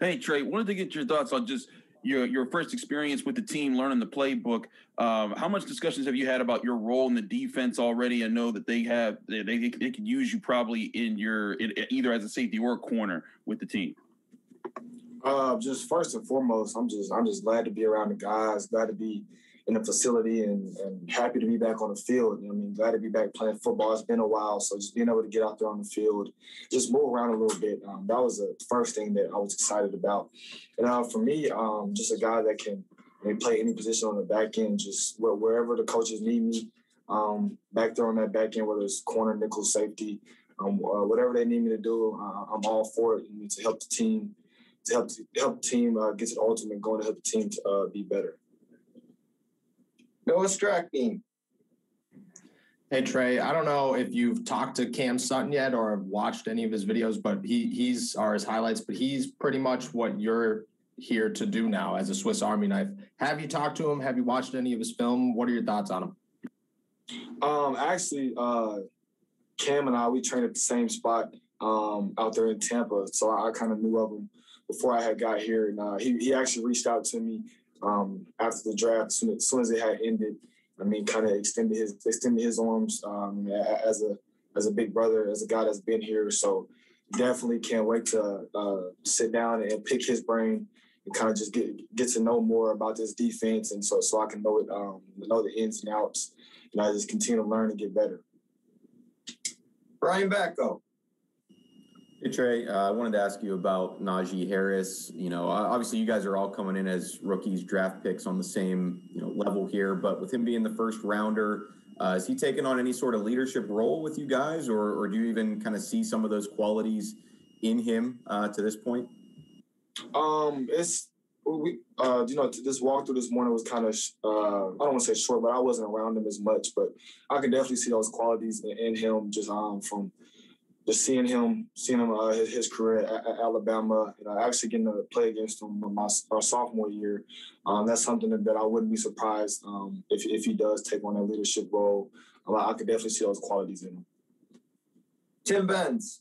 Hey Tre, wanted to get your thoughts on just your your first experience with the team, learning the playbook. Um, how much discussions have you had about your role in the defense already? I know that they have they they, they could use you probably in your in, either as a safety or a corner with the team. Uh, just first and foremost, I'm just I'm just glad to be around the guys, glad to be in the facility, and, and happy to be back on the field. I mean, glad to be back playing football. It's been a while, so just being able to get out there on the field, just move around a little bit. Um, that was the first thing that I was excited about. And uh, for me, um, just a guy that can play any position on the back end, just wherever the coaches need me. Um, back there on that back end, whether it's corner, nickel, safety, um, uh, whatever they need me to do, uh, I'm all for it to help the team to help help the team uh, get to the ultimate goal to help the team to uh, be better. Noah Strackbein. Hey Tre, I don't know if you've talked to Cam Sutton yet or watched any of his videos, but he he's or his highlights, but he's pretty much what you're here to do now as a Swiss Army knife. Have you talked to him? Have you watched any of his film? What are your thoughts on him? Um, actually, uh, Cam and I we trained at the same spot um, out there in Tampa, so I, I kind of knew of him before I had got here, and uh, he he actually reached out to me um, after the draft as soon, as soon as it had ended. I mean, kind of extended his extended his arms um, as a as a big brother, as a guy that's been here. So definitely can't wait to uh, sit down and pick his brain and kind of just get get to know more about this defense, and so so I can know it, um, know the ins and outs, and I just continue to learn and get better. Brian Batko. Hey Tre, uh, I wanted to ask you about Najee Harris. You know, obviously you guys are all coming in as rookies, draft picks on the same you know level here, but with him being the first rounder, uh, is he taking on any sort of leadership role with you guys, or, or do you even kind of see some of those qualities in him uh, to this point? Um, it's we, uh, you know, this walkthrough this morning was kind of, uh, I don't want to say short, but I wasn't around him as much. But I can definitely see those qualities in, in him, just um, from just seeing him, seeing him uh, his, his, career at, at, Alabama, you know, actually getting to play against him my our sophomore year, um, that's something that, that, I wouldn't be surprised um, if if he does take on that leadership role. Um, I could definitely see those qualities in him. Tim Benz.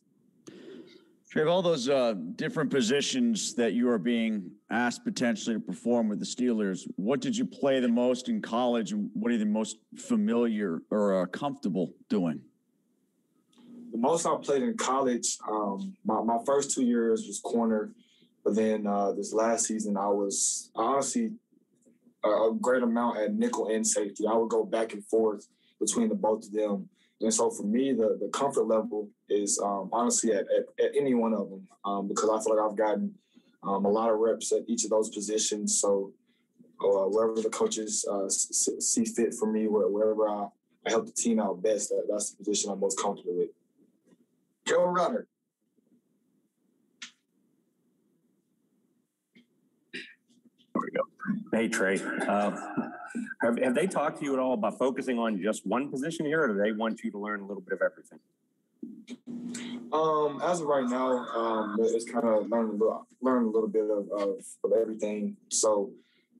Tre, all those uh, different positions that you are being asked potentially to perform with the Steelers, what did you play the most in college, and what are you the most familiar or uh, comfortable doing? The most I played in college, um, my, my first two years was corner, but then uh, this last season I was honestly a, a, great amount at nickel and safety. I would go back and forth between the both of them. And so for me, the, the comfort level is um, honestly at, at, at, any one of them um, because I feel like I've gotten um, a lot of reps at each of those positions. So uh, wherever the coaches uh, see fit for me, wherever I, I help the team out best, that, that's the position I'm most comfortable with. Joe Rutter. There we go. Hey, Tre. Uh, have, have they talked to you at all about focusing on just one position here, or do they want you to learn a little bit of everything? Um, as of right now, um, it's kind of learn a little, learn a little bit of, of, of everything. So,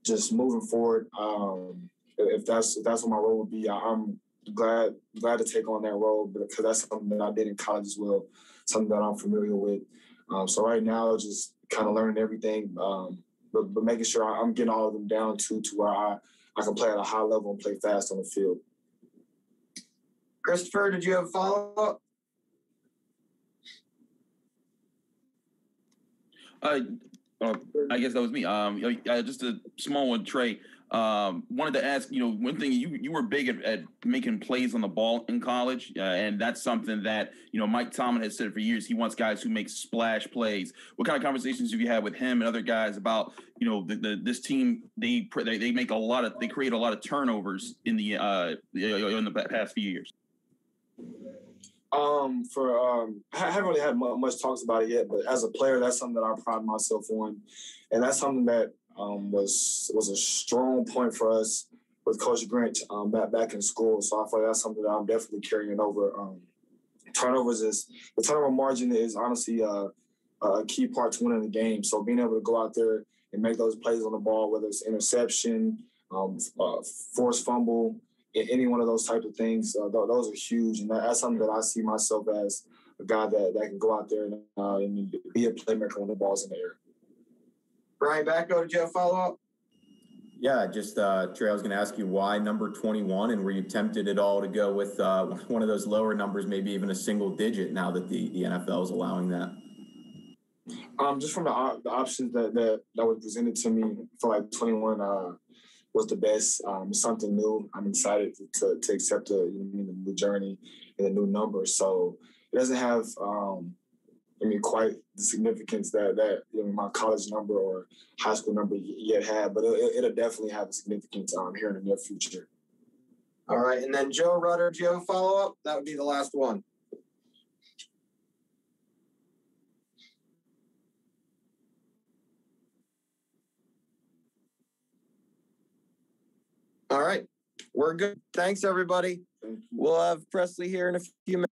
just moving forward, um, if that's if that's what my role would be, I'm glad glad to take on that role because that's something that I did in college as well, something that I'm familiar with. Um, so right now, just kind of learning everything, um, but, but making sure I'm getting all of them down to to where I I can play at a high level and play fast on the field. Christopher, did you have a follow up? Uh, uh, I guess that was me. Um, uh, just a small one, Tre. Um, wanted to ask, you know, one thing you you were big at, at making plays on the ball in college, uh, and that's something that you know Mike Tomlin has said for years. He wants guys who make splash plays. What kind of conversations have you had with him and other guys about you know the, the this team? They, they they make a lot of they create a lot of turnovers in the uh in the past few years. Um, for um, I haven't really had much talks about it yet, but as a player, that's something that I pride myself on, and that's something that um, was was a strong point for us with Coach Grinch um, back back in school. So I feel like that's something that I'm definitely carrying over. Um, turnovers is the turnover margin is honestly uh, a key part to winning the game. So being able to go out there and make those plays on the ball, whether it's interception, um, uh, forced fumble, any one of those types of things, uh, those are huge, and that's something that I see myself as a guy that, that can go out there and, uh, and be a playmaker when the ball's in the air. Brian Batko, did you have a follow-up? Yeah, just uh, Tre, I was going to ask you why number 21, and were you tempted at all to go with uh, one of those lower numbers, maybe even a single digit, now that the, the NFL is allowing that? Um, just from the, op- the options that, that that was presented to me, I feel like 21 uh, was the best. Um, it's something new. I'm excited to, to, to accept the, you know, the new journey and the new number. So it doesn't have, um, I mean, quite the significance that that you know, my college number or high school number yet had, but it, it'll definitely have a significance um, here in the near future. All right, and then Joe Rutter, do you have a follow-up? That would be the last one. All right, we're good. Thanks, everybody. We'll have Pressley here in a few minutes.